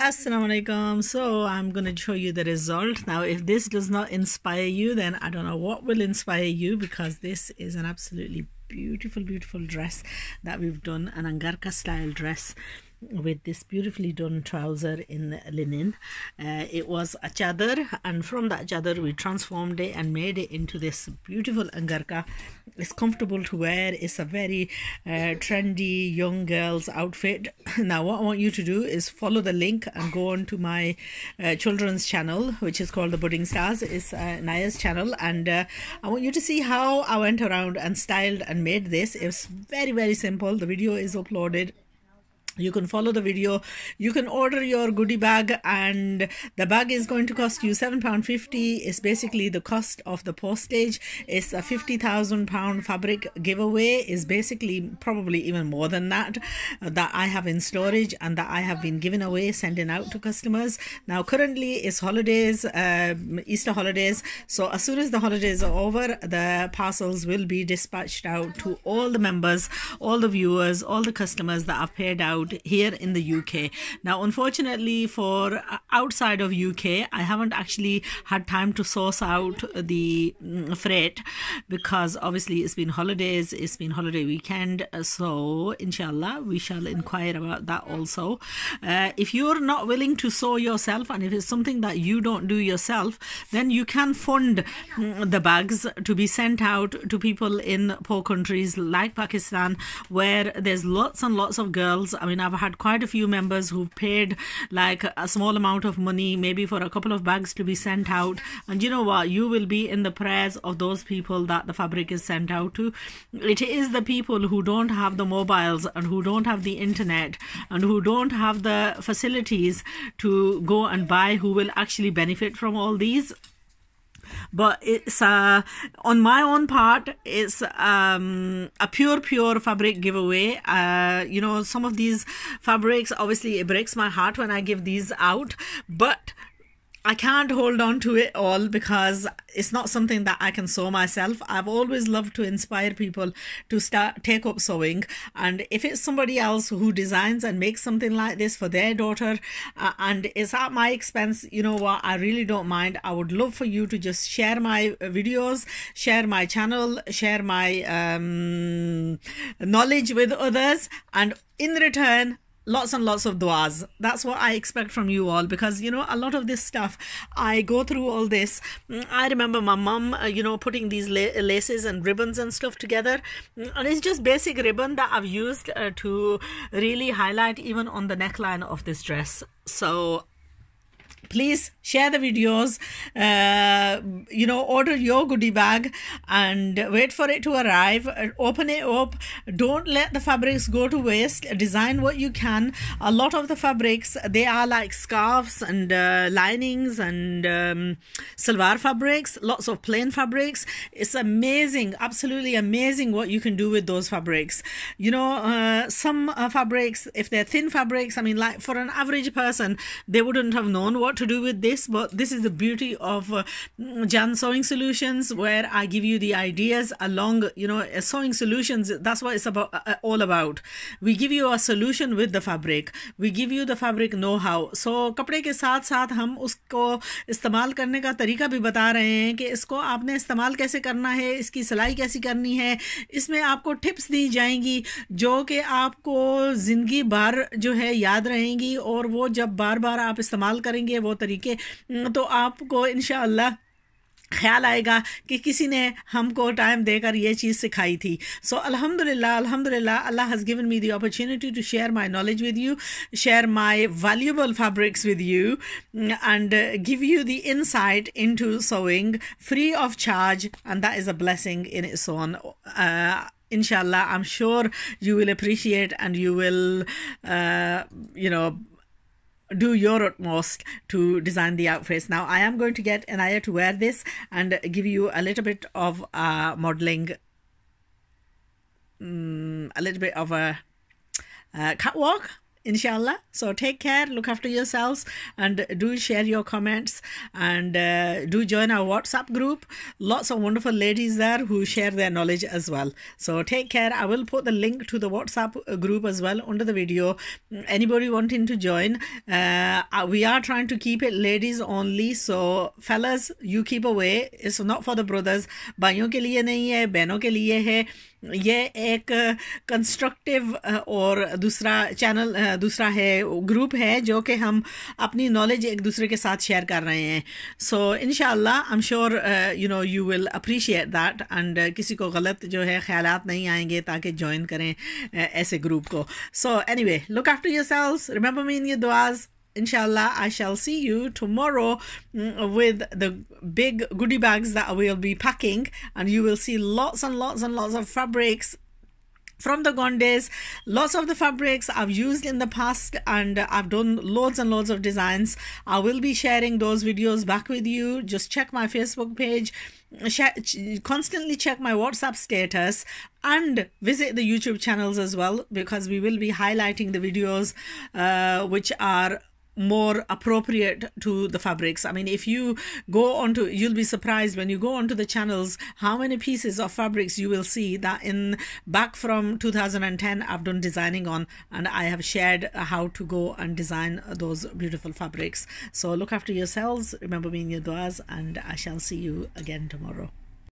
Assalamu alaikum. So I'm going to show you the result. Now, if this does not inspire you, then I don't know what will inspire you because this is an absolutely beautiful, beautiful dress that we've done, an Angarka style dress with this beautifully done trouser in linen. Uh, it was a chadar and from that chadar we transformed it and made it into this beautiful angarka. It's comfortable to wear. It's a very uh, trendy young girl's outfit. Now what i want you to do is follow the link and go on to my uh, children's channel which is called the budding stars. It's uh, naya's channel and uh, i want you to see how i went around and styled and made this. It's very very simple. The video is uploaded you can follow the video. You can order your goodie bag and the bag is going to cost you seven pound fifty. It's basically the cost of the postage. It's a 50,000 pound fabric giveaway. Is basically probably even more than that uh, that I have in storage and that I have been giving away sending out to customers. Now currently it's holidays uh, Easter holidays. So as soon as the holidays are over the parcels will be dispatched out to all the members all the viewers all the customers that have paid out out here in the UK. Now, unfortunately, for uh, outside of UK, I haven't actually had time to source out the mm, freight because obviously it's been holidays, it's been holiday weekend. So, inshallah, we shall inquire about that also. Uh, if you're not willing to sew yourself and if it's something that you don't do yourself, then you can fund mm, the bags to be sent out to people in poor countries like Pakistan where there's lots and lots of girls. I mean, I've had quite a few members who've paid like a small amount of money, maybe for a couple of bags to be sent out. And you know what? You will be in the prayers of those people that the fabric is sent out to. It is the people who don't have the mobiles and who don't have the internet and who don't have the facilities to go and buy who will actually benefit from all these but it's uh, on my own part it's um, a pure pure fabric giveaway. Uh, you know some of these fabrics obviously it breaks my heart when i give these out. But I can't hold on to it all because it's not something that I can sew myself. I've always loved to inspire people to start take up sewing, and if it's somebody else who designs and makes something like this for their daughter, uh, and it's at my expense, you know what? I really don't mind. I would love for you to just share my videos, share my channel, share my um, knowledge with others, and in return, lots and lots of duas. That's what i expect from you all because you know a lot of this stuff i go through all this. Mm, i remember my mom uh, you know putting these la- laces and ribbons and stuff together. Mm, and it's just basic ribbon that i've used uh, to really highlight even on the neckline of this dress. So please share the videos uh, you know order your goodie bag and wait for it to arrive. Open it up. Don't let the fabrics go to waste. Design what you can. A lot of the fabrics they are like scarves and uh, linings and um, salwar fabrics lots of plain fabrics. It's amazing absolutely amazing what you can do with those fabrics. You know uh, some uh, fabrics if they're thin fabrics i mean like for an average person they wouldn't have known what to do with this, but this is the beauty of uh, Jan Sewing Solutions, where I give you the ideas along, you know, uh, sewing solutions. That's what it's about, uh, uh, all about. We give you a solution with the fabric. We give you the fabric know-how. So कपड़े के साथ साथ हम उसको इस्तेमाल करने का तरीका भी बता रहे हैं कि इसको आपने इस्तेमाल कैसे करना है इसकी सिलाई कैसी करनी है इसमें आपको टिप्स दी जाएँगी जो कि आपको ज़िंदगी भर जो है याद रहेंगी और वो जब बार बार आप इस्तेमाल करेंगे वो तरीके। तो आपको इन ख्याल आएगा कि किसी ने हमको टाइम देकर यह चीज़ सिखाई थी। सो अल्हम्दुलिल्लाह अल्हम्दुलिल्लाह अल्लाह has given me the opportunity to share my knowledge with you share my valuable fabrics with you and give you the insight into sewing free of charge and that is a blessing इन सोन इनशाला I am sure you will appreciate and you will you know do your utmost to design the outfits. Now, I am going to get Anaya to wear this and give you a little bit of uh, modeling, um, a little bit of a uh, catwalk inshallah. So take care look after yourselves and do share your comments and uh, do join our whatsapp group. Lots of wonderful ladies there who share their knowledge as well. So take care. I will put the link to the whatsapp uh, group as well under the video. Anybody wanting to join uh, uh, we are trying to keep it ladies only. So fellas you keep away. It's not for the brothers. Bhaiyon ke liye nahi hai ke liye hai. ये एक constructive और दूसरा channel दूसरा है group है जो कि हम अपनी नॉलेज एक दूसरे के साथ शेयर कर रहे हैं। So in I am sure you know you will appreciate that and किसी को गलत जो है ख्याल नहीं आएँगे ताकि ज्वाइन करें ऐसे ग्रुप को। So anyway look after your sales remember me in your दुआज़ inshallah i shall see you tomorrow mm, with the big goodie bags that we'll be packing and you will see lots and lots and lots of fabrics from the Gondes. Lots of the fabrics I've used in the past and I've done loads and loads of designs. I will be sharing those videos back with you. Just check my Facebook page. Constantly check my WhatsApp status and visit the YouTube channels as well because we will be highlighting the videos uh, which are more appropriate to the fabrics. I mean, if you go onto, you'll be surprised when you go onto the channels how many pieces of fabrics you will see that in back from 2010 I've done designing on and I have shared how to go and design those beautiful fabrics. So look after yourselves. Remember me in your duas and I shall see you again tomorrow.